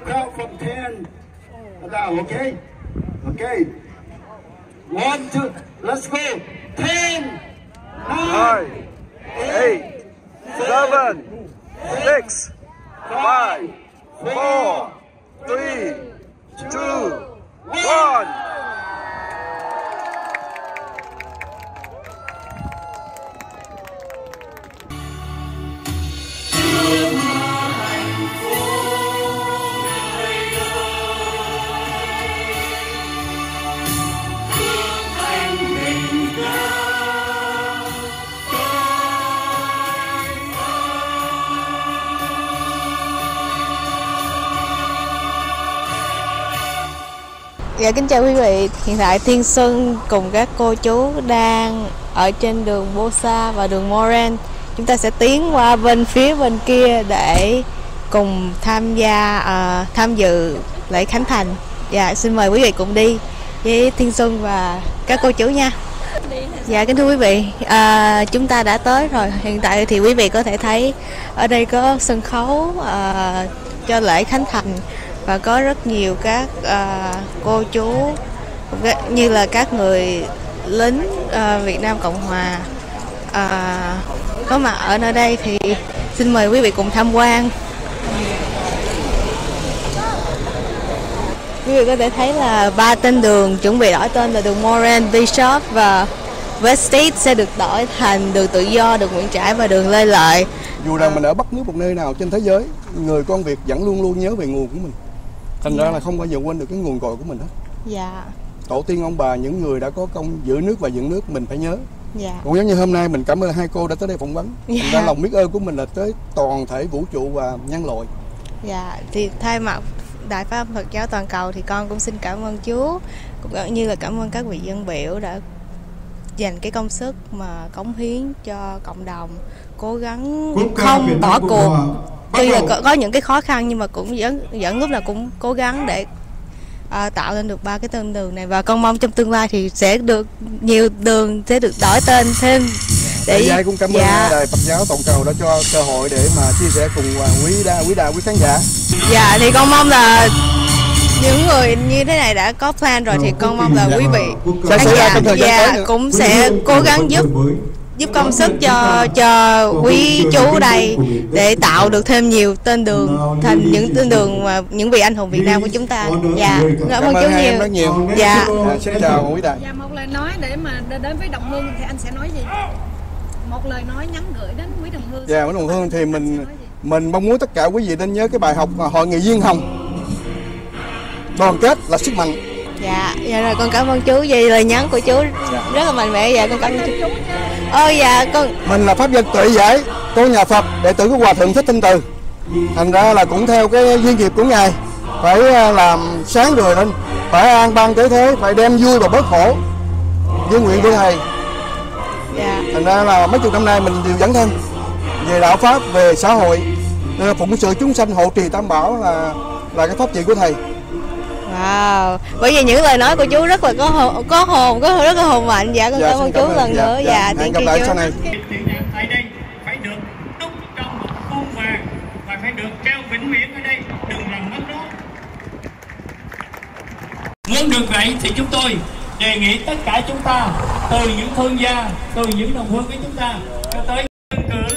count from 10. Okay? Okay. One, two, let's go. 10, 9, 8, 7, 6, 5, 4, 3, 2, 1. Dạ kính chào quý vị, hiện tại Thiên Xuân cùng các cô chú đang ở trên đường Bosa và đường Moran. Chúng ta sẽ tiến qua bên phía bên kia để cùng tham gia uh, tham dự lễ khánh thành. Dạ xin mời quý vị cùng đi với Thiên Xuân và các cô chú nha. Dạ kính thưa quý vị, à, chúng ta đã tới rồi. Hiện tại thì quý vị có thể thấy ở đây có sân khấu à, cho lễ khánh thành và có rất nhiều các uh, cô chú như là các người lính uh, Việt Nam Cộng Hòa uh, có mặt ở nơi đây thì xin mời quý vị cùng tham quan. Quý vị có thể thấy là ba tên đường chuẩn bị đổi tên là đường Moran, Bishop và Westgate sẽ được đổi thành đường tự do, đường Nguyễn Trãi và đường Lê Lợi. Dù rằng mình ở bất cứ một nơi nào trên thế giới, người con Việt vẫn luôn luôn nhớ về nguồn của mình. Thành ra là không bao giờ quên được cái nguồn cội của mình hết. Dạ, Tổ tiên ông bà, những người đã có công giữ nước và dựng nước mình phải nhớ. dạ. Cũng giống như hôm nay mình cảm ơn hai cô đã tới đây phỏng vấn. Dạ. Thành ra lòng biết ơn của mình là tới toàn thể vũ trụ và nhân loại. Dạ, thì thay mặt Đại Pháp Phật giáo toàn cầu thì con cũng xin cảm ơn Chúa cũng như là cảm ơn các vị dân biểu đã dành cái công sức mà cống hiến cho cộng đồng cố gắng không bỏ cuộc tuy là có, có những cái khó khăn nhưng mà cũng vẫn vẫn lúc nào cũng cố gắng để à, tạo lên được ba cái tên đường này. Và con mong trong tương lai thì sẽ được nhiều đường sẽ được đổi tên thêm Để Giai cũng cảm ơn dạ, Đài Phật giáo toàn cầu đã cho cơ hội để mà chia sẻ cùng à, quý đa quý đa quý khán giả. Dạ thì con mong là những người như thế này đã có plan rồi thì con mong là quý vị Sẽ khán giả trong thời gian dạ, cũng sẽ cố gắng giúp giúp công sức cho cho quý chú đây để tạo được thêm nhiều tên đường thành những tên đường mà những vị anh hùng Việt Nam của chúng ta. Dạ, cảm ơn chú em rất nhiều. nhiều. Dạ. À, xin chào quý đại. Dạ một lời nói để mà đến với đồng hương thì anh sẽ nói gì? Một lời nói nhắn gửi đến quý đồng hương. Dạ, quý đồng hương thì mình nói mình mong muốn tất cả quý vị nên nhớ cái bài học mà hội nghị Duyên Hồng. Đoàn kết là sức mạnh. Dạ, dạ rồi con cảm ơn chú vì lời nhắn của chú rất là mạnh mẽ. Dạ con cảm ơn chú. Ơ dạ con Mình là pháp dân tuệ giải, tôi nhà Phật, đệ tử của Hòa Thượng Thích Tinh Từ. Thành ra là cũng theo cái duyên nghiệp của Ngài, phải à, làm sáng người lên, phải an ban tế thế, phải đem vui và bớt khổ. Với nguyện của Thầy. dạ Thành ra là mấy chục năm nay mình đều dấn thân về đạo Pháp, về xã hội, phụng sự chúng sanh hộ trì tam bảo là là cái pháp trị của Thầy. Wow, bởi vì những lời nói của chú rất là có hồn, có hồn, có rất là hồn mạnh. Dạ con Dạ, cảm ơn chú lần Dạ, nữa. dạ. Dạ, Hẹn thank gặp you chú. sau này. Tại đây phải được đúc trong một khuôn vàng và phải được treo vĩnh viễn ở đây đừng làm mất nó muốn được vậy thì chúng tôi đề nghị tất cả chúng ta từ những thương gia từ những đồng hương của chúng ta cho tới dân cử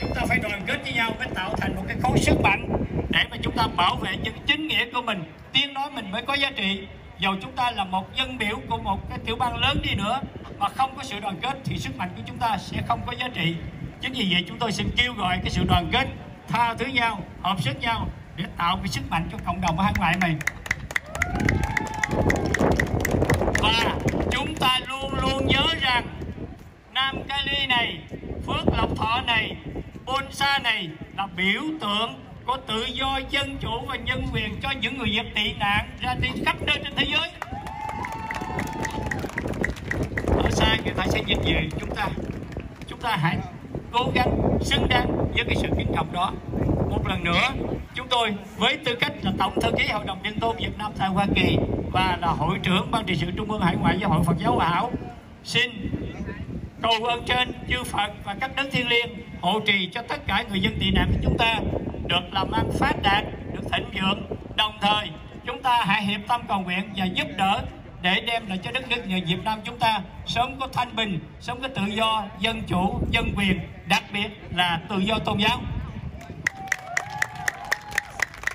chúng ta phải đoàn kết với nhau mới tạo thành một cái khối sức mạnh để mà chúng ta bảo vệ những chính nghĩa của mình, tiếng nói mình mới có giá trị dầu chúng ta là một dân biểu của một cái tiểu bang lớn đi nữa mà không có sự đoàn kết thì sức mạnh của chúng ta sẽ không có giá trị chính vì vậy chúng tôi xin kêu gọi cái sự đoàn kết, tha thứ nhau, hợp sức nhau để tạo cái sức mạnh cho cộng đồng ở hải ngoại mình. và chúng ta luôn luôn nhớ rằng Nam Cali này, Phước Lộc Thọ này Bonsa này là biểu tượng của tự do dân chủ và nhân quyền cho những người Việt tị nạn ra đi khắp nơi trên thế giới. Ở xa người ta sẽ nhìn về chúng ta. Chúng ta hãy cố gắng xứng đáng với cái sự kính trọng đó. Một lần nữa, chúng tôi với tư cách là tổng thư ký hội đồng nhân tôn Việt Nam tại Hoa Kỳ và là hội trưởng ban trị sự trung ương hải ngoại giáo hội Phật giáo Hòa Hảo, xin cầu ơn trên, chư Phật và các đấng thiên liêng hộ trì cho tất cả người dân tị nạn của chúng ta được làm ăn phát đạt, được thịnh vượng. Đồng thời chúng ta hãy hiệp tâm cầu nguyện và giúp đỡ để đem lại cho đất nước người Việt Nam chúng ta sống có thanh bình, sống có tự do, dân chủ, dân quyền, đặc biệt là tự do tôn giáo.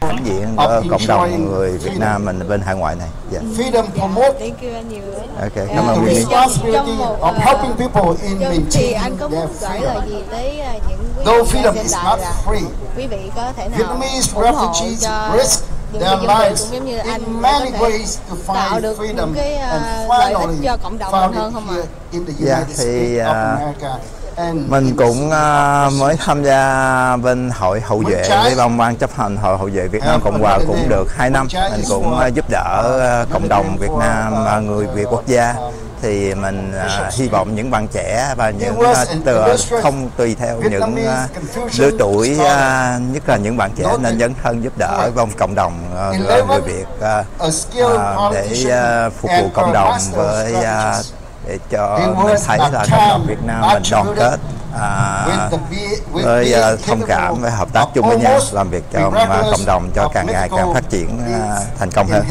đại diện của cộng đồng người Việt Nam mình bên hải ngoại này. Dạ. Freedom promote Thank you anh nhiều. Ok, Dạ, cảm ơn quý vị. responsibility một, of ờ, helping people in Trong thì anh có muốn gửi lời gì tới à, những Though freedom is not free, quý vị có thể nào Vietnamese refugees risk their lives in many ways to find được freedom and ích finally cho cộng đồng found hơn it không ạ? in the Dạ, United thì, States of à, America. And Mình in cũng process, mới tham gia bên hội hậu vệ với ban ban chấp hành hội hậu vệ Việt Nam Cộng hòa cũng được 2 năm. Mình cũng à, giúp đỡ à, cộng đồng Việt Nam, uh, người Việt quốc gia. Thì mình à, hy vọng những bạn trẻ và những was à, illustrious không tùy theo những Confucian lứa tuổi scholar. nhất là những bạn trẻ nên dấn thân giúp đỡ vòng cộng đồng à, người, Việt skilled à, để à, phục vụ cộng đồng với strategist. để cho mình thấy là cộng đồng Việt Nam mình đoàn kết à, với à, thông cảm với hợp tác chung với nhau làm việc cho à, cộng đồng cho càng ngày càng phát triển à, thành công hơn.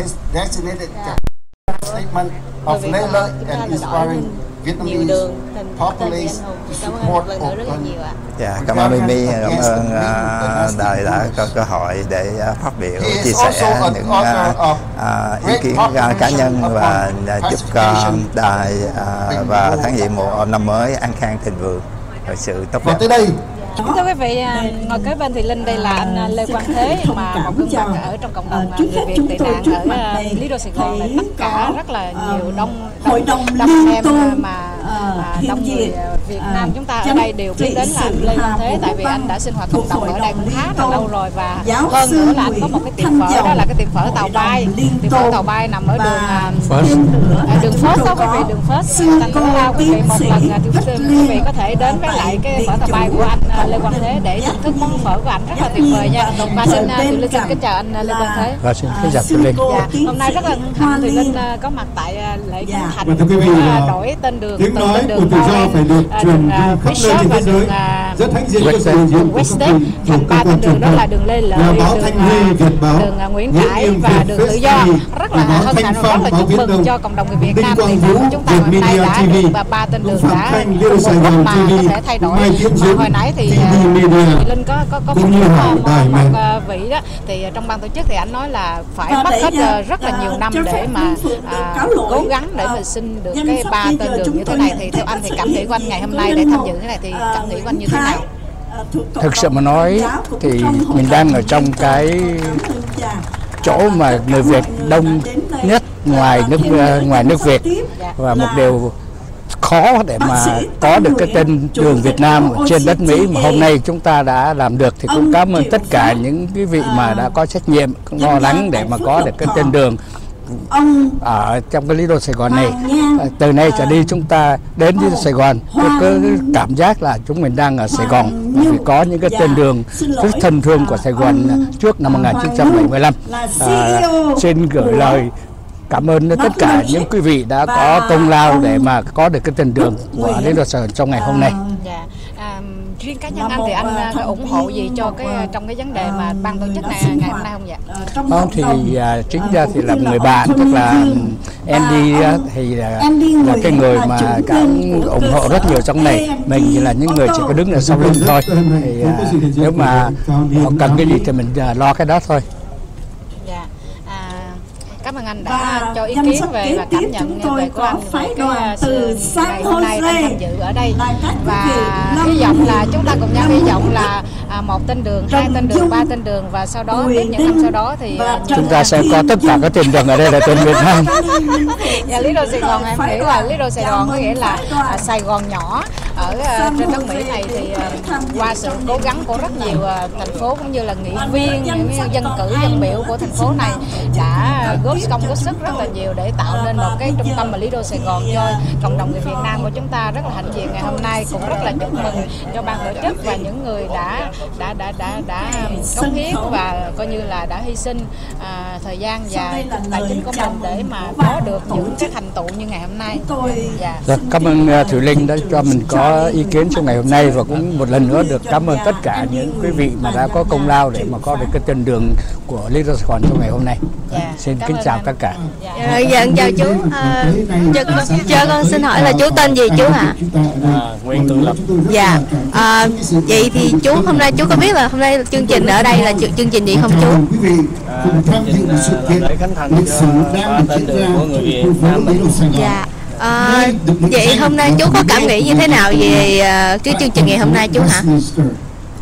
Of Việt Layla and inspiring Vietnamese populace to Cảm ơn support open nhiều ạ. Dạ, cảm ơn Mimi, cảm ơn à, đài đã có cơ hội để à, phát biểu chia sẻ những à, ý kiến cá nhân và à, being và tháng nhiệm một năm mới an khang thịnh vượng. Và sự tốt Và đẹp. tới đây Thưa quý vị, à, ngồi kế bên thì Linh đây là anh à, Lê Quang Thế mà một gương mặt ở trong cộng đồng à, người hết Việt chúng tị nạn ở à, Lý Đô Sài Gòn này thì tất cả rất là nhiều đông Hội đồng đông Liên em Tôn, mà à, đông người à, Việt ờ, Nam chúng ta ở đây đều biết đến là anh Lê Hà Thế tại vì Văn anh đã sinh hoạt cộng đồng ở đây cũng khá là lâu rồi và hơn nữa là anh có một cái tiệm phở đó là cái tiệm phở Tàu Bay. Tiệm phở Tàu Bay nằm ở đường à, À, đường phớt tôi đó quý vị đường phớt? sư thành cô ra quý vị một lần à, quý vị có thể đến với lại cái phở tàu bay của anh à, Lê Quang Thế để thưởng thức món phở của anh rất là tuyệt vời nha. và xin à, Thùy Linh xin kính chào anh à, Lê Quang Thế. Và xin kính chào Thùy Linh. Dạ, hôm nay rất là hạnh Thùy Linh à, có mặt tại à, lễ Dạ. khánh thành à, đổi tên đường tiếng từ nói tên đường phải được à, truyền đường, à, đi khắp nơi trên và thế giới. đường à, Rất hãnh diện cho sự hiện diện của thành thuộc ba cơ tên quan đường truyền đó thông. là đường Lê Lợi, Nhà báo đường, Thanh à, Huy, Việt Báo, đường à, Nguyễn Việt đường Tự Do rất là hân hạnh rất là chúc mừng cho cộng đồng người Việt Nam Quang thì chúng ta Việt hôm nay Media đã TV, được và ba tên đường đã cùng Liêu một Sài lúc Gòn mà TV, có thể thay đổi Mai Tiến mà Dũng, hồi nãy thì TV à, Media, Thùy Linh có có có một, à, vị đó thì à, trong ban tổ chức thì anh nói là phải mất hết à, à, rất là à, nhiều năm để mà à, cố gắng để à, mình xin được cái ba tên đường như thế này thì thấy theo anh thì cảm nghĩ hiện của anh ngày hôm nay để tham dự thế này thì à, cảm nghĩ của anh như thế nào? cộng thực sự mà nói thì mình đang ở trong cái chỗ mà người Việt đông nhất ngoài nước ờ, ngoài nước Việt. và một điều khó để mà có được cái tên đường Việt Nam ở trên đất Mỹ mà hôm nay chúng ta đã làm được thì cũng cảm ơn tất cả những cái vị mà đã có trách nhiệm lo lắng để mà có được cái tên đường ông. Ở trong cái lý đô Sài Gòn này Nhan, À, từ nay trở đi chúng ta đến với Ồ, Sài Gòn tôi cái cảm giác là chúng mình đang ở Sài Gòn vì có những cái Dạ, tên đường rất thân thương của à, Sài Gòn trước năm à, Hoàng 1975 Nhung là À, CEO xin gửi lời cảm ơn đến tất cả những quý vị đã có công lao để mà có được cái tên đường của Lý Đô Sài Gòn trong ngày hôm nay. à, Dạ. À, riêng cá nhân anh thì anh à, có thành ủng hộ gì cho cái à, trong cái vấn đề mà ban tổ chức đã này ngày hôm nay không dạ? ờ, trong Không thì chính ờ, ra thì là người bạn tức là á, ông thì là, là cái người mà cảm ủng hộ rất nhiều trong này. Mình chỉ là những người chỉ có đứng ở sau lưng thôi. thì nếu mà họ cần cái gì thì mình lo cái đó thôi Cảm ơn anh đã Và cho ý kiến về và cảm nhận chúng tôi về của anh phái về cái đoàn à, từ San ngày hôm nay anh tham dự ở đây. Và hy vọng là chúng ta cùng nhau hy vọng là à, một tên đường, hai tên đường, ba tên đường và sau đó tiếp những năm sau đó thì à, chúng ta sẽ có tất cả các tên đường ở đây là tên Việt Nam. Dạ, Lý Đô Sài Gòn em nghĩ là Lý Đô Sài Gòn có nghĩa là Sài Gòn nhỏ ở à, trên đất Mỹ này thì à, qua sự cố gắng của rất nhiều à, thành phố cũng như là nghị viên, những dân cử, dân biểu của thành phố này đã góp công góp sức rất là nhiều để tạo nên một cái trung tâm mà Lý Đô Sài Gòn cho cộng đồng người Việt Nam của chúng ta rất là hạnh diện ngày hôm nay. Cũng rất là chúc mừng cho ban tổ chức và những người đã đã đã đã đã cống hiến và coi như là đã hy sinh à, thời gian và tài chính của mình để mà có được những cái thành tựu như ngày hôm nay. Dạ. Cảm ơn uh, Thùy Linh đã cho mình có ý kiến trong ngày hôm nay và cũng một lần nữa được cảm ơn tất cả những quý vị mà đã có công lao để mà có được cái tên đường của Gòn trong ngày hôm nay. Dạ, Xin kính chào anh. tất cả. Dạ. Dạ, dạ chào chú à, cho, con, cho con xin hỏi là chú tên gì chú hả Nguyễn Tự Lập dạ à, vậy thì chú hôm nay chú có biết là hôm nay chương trình ở đây là chương chương trình gì không chú dự một sự kiện lễ khánh thành cho ba đang tên đường của người Việt Nam dạ à, vậy hôm nay chú có cảm nghĩ như thế nào về à, cái chương trình ngày hôm nay chú hả?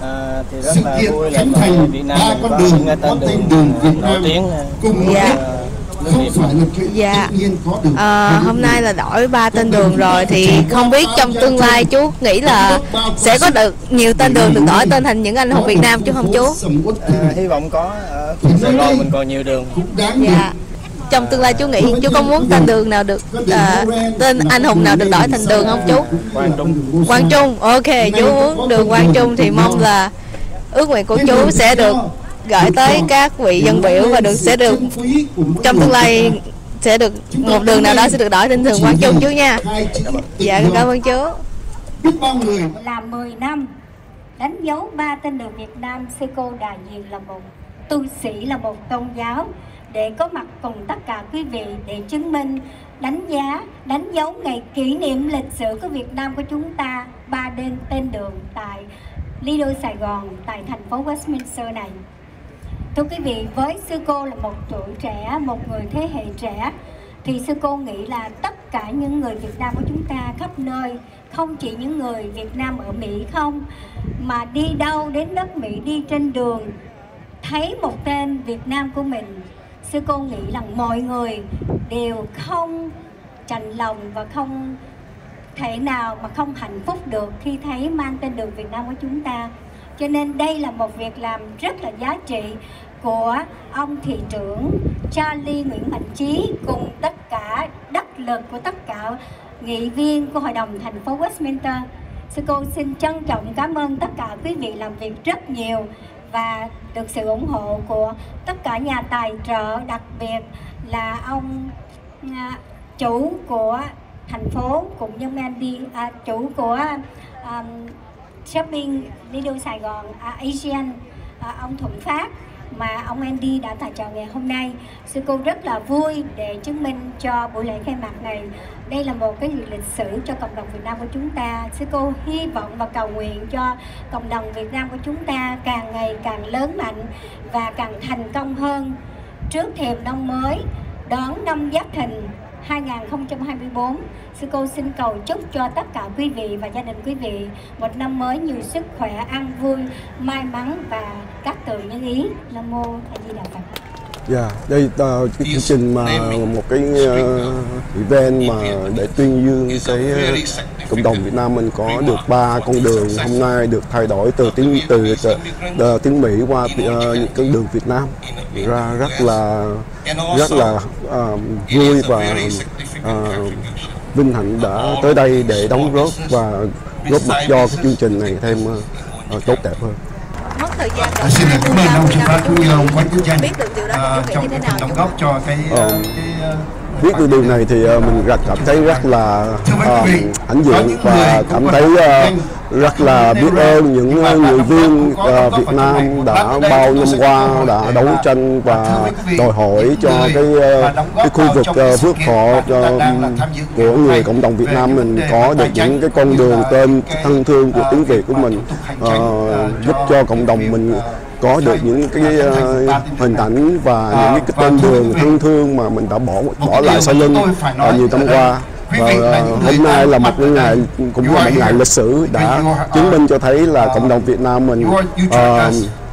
à, thì rất Sự là kiện vui là khánh tại thành Việt Nam ba con đường có tên đường Việt Nam tiếng cùng một Dạ. lúc không phải là chuyện Dạ. tự nhiên có được à, hôm nay là đổi ba tên đường rồi thì không biết trong tương lai chú nghĩ là sẽ có được nhiều tên đường được đổi tên thành những anh hùng Việt Nam chứ không chú. à, hy vọng có ở khu Sài Gòn mình còn nhiều đường. cũng đáng được dạ trong tương lai chú nghĩ chú có muốn tên đường nào được à, tên anh hùng nào được đổi thành đường không chú? Quang Trung. Quang Trung ok chú muốn đường Quang Trung thì mong là ước nguyện của chú sẽ được gửi tới các vị dân biểu và được sẽ được trong tương lai sẽ được một đường nào đó sẽ được đổi tên đường Quang Trung chú nha. dạ cảm ơn chú. Là 10 năm. Đánh dấu ba tên đường Việt Nam sư cô đại diện là một tu sĩ là một tôn giáo để có mặt cùng tất cả quý vị để chứng minh đánh giá đánh dấu ngày kỷ niệm lịch sử của Việt Nam của chúng ta ba đêm tên đường tại Lido Sài Gòn tại thành phố Westminster này. Thưa quý vị, với sư cô là một tuổi trẻ, một người thế hệ trẻ thì sư cô nghĩ là tất cả những người Việt Nam của chúng ta khắp nơi không chỉ những người Việt Nam ở Mỹ không mà đi đâu đến đất Mỹ đi trên đường thấy một tên Việt Nam của mình sư cô nghĩ rằng mọi người đều không chành lòng và không thể nào mà không hạnh phúc được khi thấy mang tên đường Việt Nam của chúng ta cho nên đây là một việc làm rất là giá trị của ông thị trưởng Charlie Nguyễn Mạnh Chí cùng tất cả đắc lực của tất cả nghị viên của hội đồng thành phố Westminster. Sư cô xin trân trọng cảm ơn tất cả quý vị làm việc rất nhiều và được sự ủng hộ của tất cả nhà tài trợ, đặc biệt là ông à, chủ của thành phố cũng như Mandy, à, chủ của um, shopping Lido Sài Gòn à, Asian à, ông Thuận Phát mà ông Andy đã tài trợ ngày hôm nay. Sư cô rất là vui để chứng minh cho buổi lễ khai mạc này. Đây là một cái gì lịch sử cho cộng đồng Việt Nam của chúng ta. Sư cô hy vọng và cầu nguyện cho cộng đồng Việt Nam của chúng ta càng ngày càng lớn mạnh và càng thành công hơn. Trước thềm năm mới, đón năm Giáp Thìn 2024 Sư cô xin cầu chúc cho tất cả quý vị và gia đình quý vị một năm mới nhiều sức khỏe, an vui, may mắn và các từ nhân ý. Nam mô A Di Đà Phật. Dạ, đây uh, cái chương trình mà một cái uh, event mà để tuyên dương cái uh, cộng đồng Việt Nam mình có được ba con đường hôm nay được thay đổi từ tiếng từ, từ, từ tiếng Mỹ qua uh, những con đường Việt Nam ra rất là rất là uh, vui và uh, vinh hạnh đã tới đây để đóng góp và góp mặt cho cái chương trình này thêm uh, tốt đẹp hơn thời gian À, xin được cảm ơn ông Trần Phát cũng như ông Quách Quốc Danh biết được điều đó à, trong đóng góp cho cái Ờ. cái biết được điều này thì ờ, mình rất cảm thấy rất là ờ, hãnh diện và cảm thấy ờ, rất là biết ơn những người viên ờ, Việt Nam đã bao năm qua đã đấu tranh và đòi hỏi cho cái ờ, cái khu vực ờ, phước thọ cho, của người cộng đồng Việt Nam mình có được những cái con đường tên thân thương của tiếng Việt của mình. ờ, giúp cho cộng đồng mình có được những cái ờ, hình ảnh và những cái tên đường thân thương mà mình đã bỏ bỏ lại sau lưng ờ, nhiều năm qua. và ờ, hôm nay là một cái ngày cũng là một ngày lịch sử đã chứng minh cho thấy là cộng đồng Việt Nam mình ờ,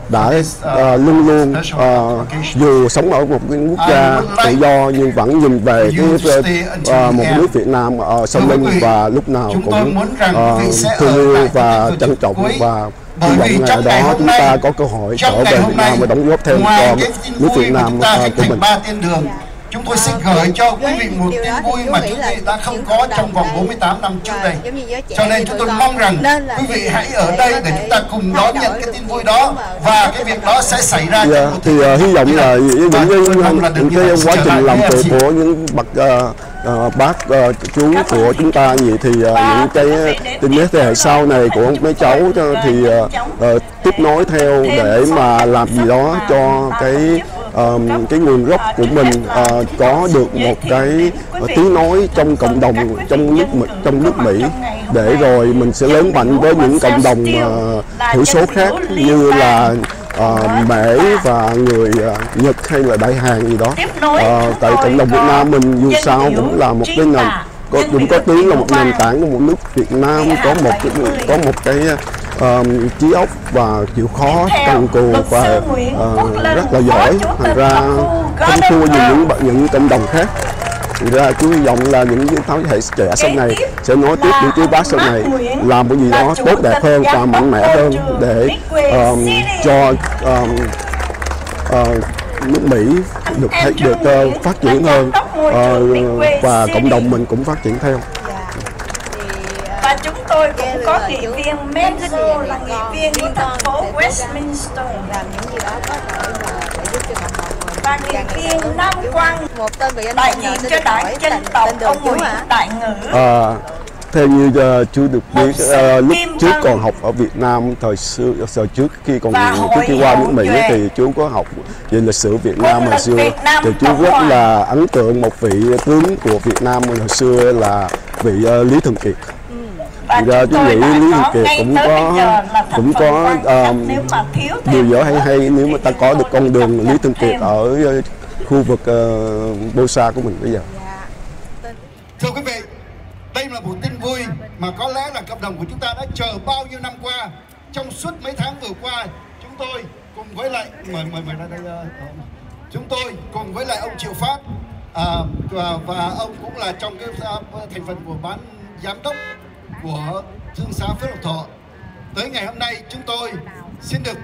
đã ờ, luôn luôn ờ, dù sống ở một cái quốc gia tự do nhưng vẫn nhìn về cái ờ, một nước Việt Nam ở sau lưng và lúc nào cũng ờ, thương yêu và trân trọng và hy vọng ngày đó chúng ta có cơ hội trở về Việt Nam và đóng góp thêm cho nước Việt Nam ờ, của mình. ba tên đường chúng tôi xin gửi cho quý vị một tin vui mà chúng tôi đã không có trong vòng 48 năm trước đây. Cho nên chúng tôi mong rằng quý vị hãy ở đây để chúng ta cùng đón nhận cái tin vui đó và cái việc đó sẽ xảy ra. Dạ, thì uh, hy vọng là những cái, những cái quá trình làm việc của những bậc uh, uh, bác uh, chú của chúng ta gì thì uh, những cái tình thế hệ sau này của mấy cháu thì uh, uh, tiếp nối theo để mà làm gì đó cho cái um, cái nguồn gốc của mình uh, có được một cái uh, tiếng nói trong cộng đồng trong nước trong nước Mỹ. để rồi mình sẽ lớn mạnh với những cộng đồng uh, thiểu số khác như là uh, Mễ và người uh, Nhật hay là Đại Hàn gì đó. Uh, tại cộng đồng Việt Nam mình dù sao cũng là một cái nền có cũng có tiếng là một nền tảng của một nước Việt Nam có một cái có một cái um, trí óc và chịu khó cần cù và uh, rất là giỏi. thành ra không thua gì những những cộng đồng khác ra chú hy vọng là những thế hệ trẻ sau này sẽ nói tiếp những chú bác sau này làm cái gì đó tốt đẹp hơn và mạnh mẽ hơn để um, cho um, uh, nước Mỹ được thấy được uh, phát triển hơn uh, và cộng đồng mình cũng phát triển theo. Và chúng tôi cũng có nghị viên Metro là nghị viên của thành phố Westminster. Làm những gì đó có thể là để giúp cho cộng đồng mình và nghị viên Nam Quang một tên vị anh đại diện cho đại dân tộc ông Nguyễn? Đại Ngữ À, theo như uh, chú được biết uh, lúc trước còn học ở Việt Nam thời xưa thời trước khi còn trước khi qua nước Mỹ Duệ. thì chú có học về lịch sử Việt Nam hồi xưa Việt Nam thì chú rất là ấn tượng một vị tướng của Việt Nam hồi xưa là vị uh, Lý Thường Kiệt. Và Thì ra chúng nghĩ Lý Kiệt cũng có giờ là thành cũng có um, nếu mà thiếu điều dở hay hay nếu mà ta có được con đường Lý Thường Kiệt ở uh, khu vực uh, Bosa của mình bây giờ. Thưa quý vị, đây là một tin vui mà có lẽ là cộng đồng của chúng ta đã chờ bao nhiêu năm qua. Trong suốt mấy tháng vừa qua, chúng tôi cùng với lại mời mời mời đây ờ, ờ, chúng tôi cùng với lại ông Triệu Phát à, và, và ông cũng là trong cái thành phần của ban giám đốc của thương xá Phước Lộc Thọ. Tới ngày hôm nay chúng tôi xin được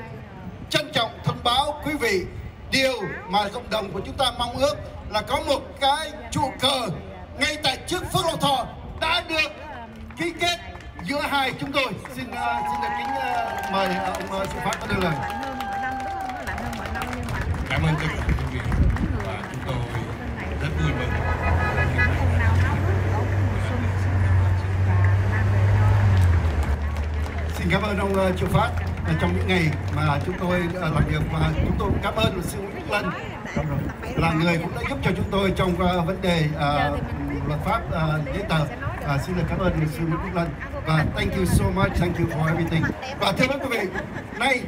trân trọng thông báo quý vị. Điều mà cộng đồng của chúng ta mong ước là có một cái trụ cờ ngay tại trước Phước Lộc Thọ đã được ký kết giữa hai chúng tôi. Xin uh, xin được kính uh, mời ông uh, Triệu Phát có đưa lời. Cảm ơn tất cả quý vị và chúng tôi rất vui mừng Xin cảm ơn ông uh, Triệu Phát uh, trong những ngày mà chúng tôi uh, làm việc và chúng tôi cũng cảm ơn luật sư Nguyễn Đức Lân là người cũng đã giúp cho chúng tôi trong uh, vấn đề uh, luật pháp uh, giấy tờ. Uh, xin được cảm ơn luật sư Nguyễn Đức Lân và thank you so much, thank you for everything. Và thưa quý vị, nay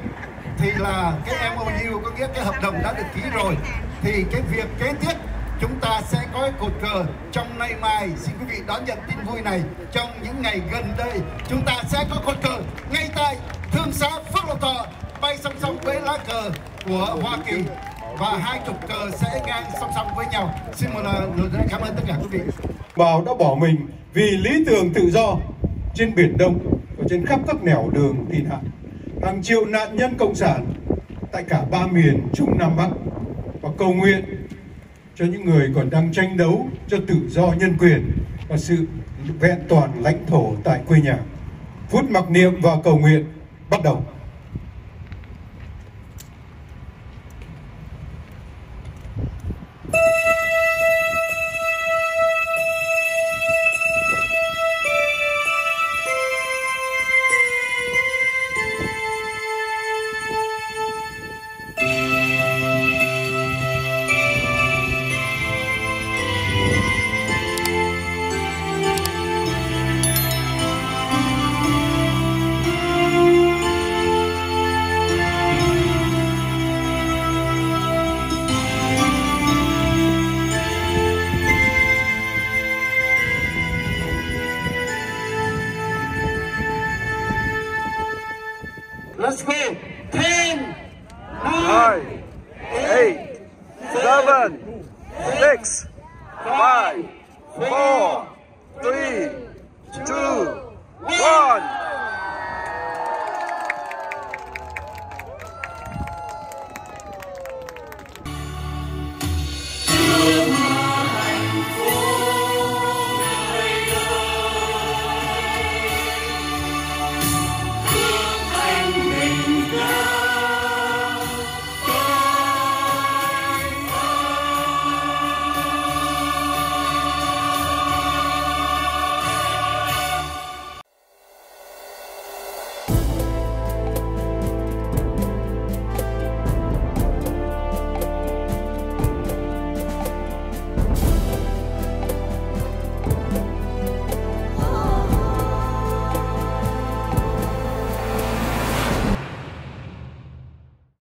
thì là cái MOU có nghĩa cái hợp đồng đã được ký rồi thì cái việc kế tiếp chúng ta sẽ có cột cờ. Trong nay mai, xin quý vị đón nhận tin vui này. Trong những ngày gần đây, chúng ta sẽ có cột cờ ngay tại thương xá Phước Lộc Thọ. Bay song song với lá cờ của Hoa Kỳ. Và hai trục cờ sẽ ngang song song với nhau. Xin một lần nữa cảm ơn tất cả quý vị. Bảo đã bỏ mình vì lý tưởng tự do trên biển Đông và trên khắp các nẻo đường tị nạn. Hàng triệu nạn nhân cộng sản tại cả ba miền Trung Nam Bắc và cầu nguyện cho những người còn đang tranh đấu cho tự do nhân quyền và sự vẹn toàn lãnh thổ tại quê nhà. Phút mặc niệm và cầu nguyện bắt đầu.